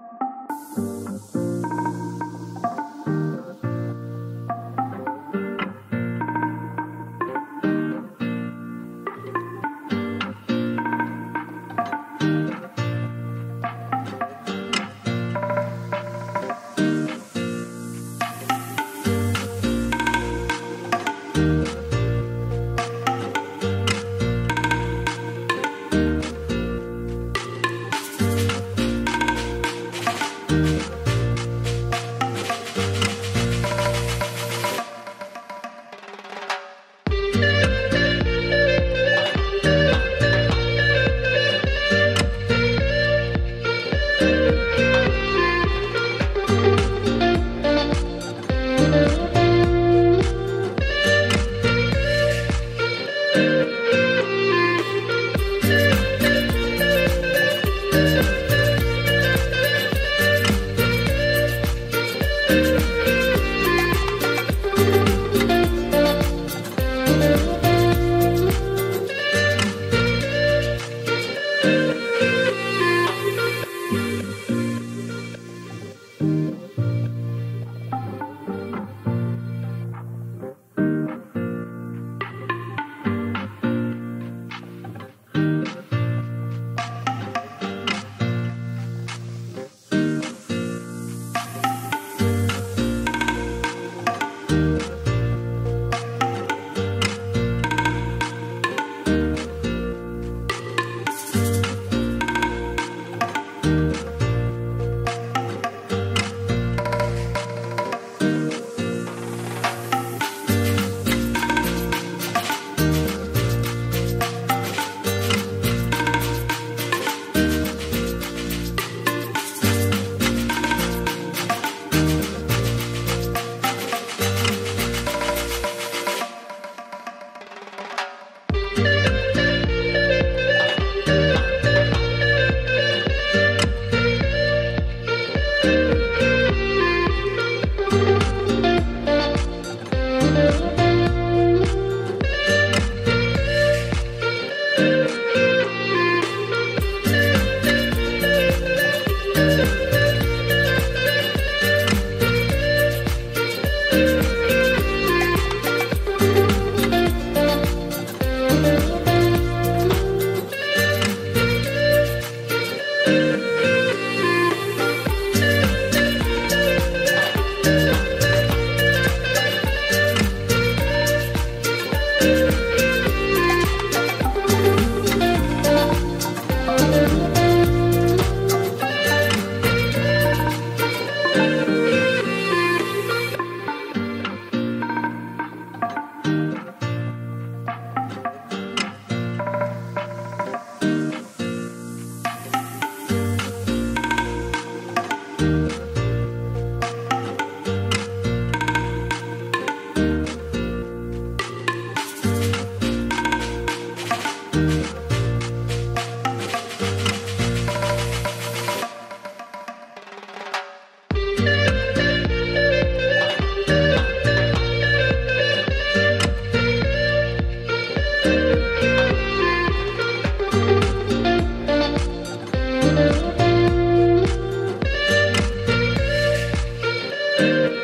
you Thank